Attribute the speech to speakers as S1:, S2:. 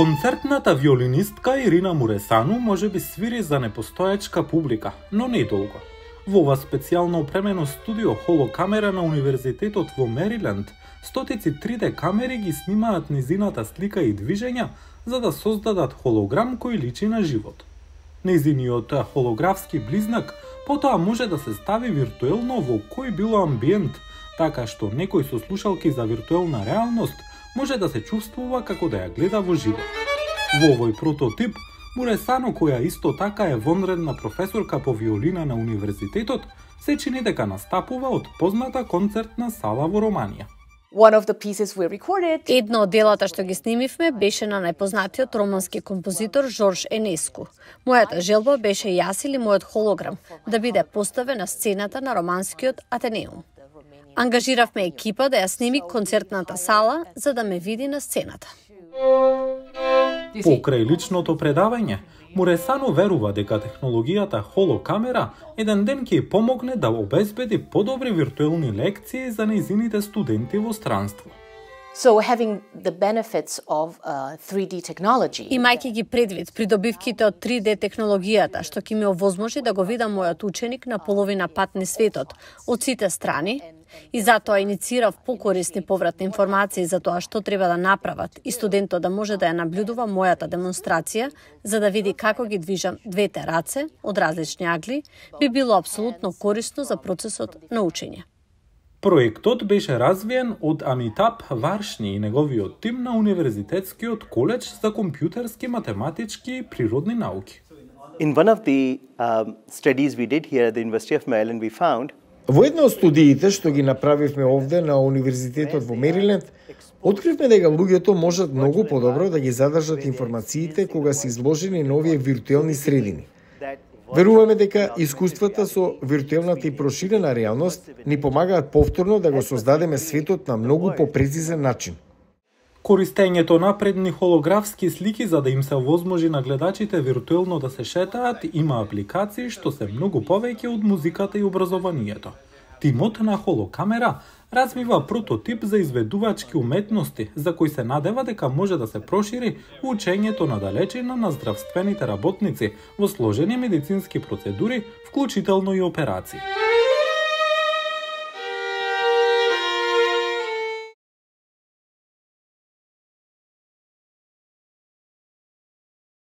S1: Концертната виолинистка Ирина Муресану може би свири за непостоечка публика, но не долго. Во ова специјално опремено студио холокамера на Универзитетот во Мериленд, стотици 3D камери ги снимаат низината слика и движења за да создадат холограм кој личи на живот. Незиниот холографски близнак потоа може да се стави виртуелно во кој било амбиент, така што некој со слушалки за виртуелна реалност може да се чувствува како да ја гледа во живо. Во овој прототип, Муресано, која исто така е вонредна професорка по виолина на универзитетот, се чини дека настапува од позната концертна сала во Романија.
S2: One of the pieces we recorded
S3: Едно од делата што ги снимивме беше на најпознатиот романски композитор Жорж Енеску. Мојата желба беше јас или мојот холограм да биде поставен на сцената на романскиот Атенеум. Ангажиравме екипа да ја сними концертната сала за да ме види на сцената.
S1: Покрај личното предавање, Муресано верува дека технологијата холокамера еден ден ќе помогне да обезбеди подобри виртуелни лекции за нејзините студенти во странство.
S2: So having the benefits of uh, 3D technology.
S3: Имајќи ги предвид придобивките од 3D технологијата, што ќе ми овозможи да го видам мојот ученик на половина пат на светот, од сите страни, и затоа инициирав покорисни повратни информации за тоа што треба да направат и студентот да може да ја наблюдува мојата демонстрација за да види како ги движам двете раце од различни агли, би било апсолутно корисно за процесот на учење.
S1: Проектот беше развиен од Амитап Варшни и неговиот тим на Универзитетскиот коледж за компјутерски, математички и природни науки.
S4: In one of the um, studies we did here at the University of Maryland, we found
S5: Во една од студиите што ги направивме овде на Универзитетот во Мериленд, откривме дека луѓето можат многу подобро да ги задржат информациите кога се изложени на овие виртуелни средини. Веруваме дека искуствата со виртуелната и проширена реалност ни помагаат повторно да го создадеме светот на многу попрецизен начин.
S1: Користењето на предни холографски слики за да им се возможи на гледачите виртуелно да се шетаат има апликации што се многу повеќе од музиката и образованието. Тимот на холокамера развива прототип за изведувачки уметности за кој се надева дека може да се прошири учењето на далечина на здравствените работници во сложени медицински процедури, вклучително и операции.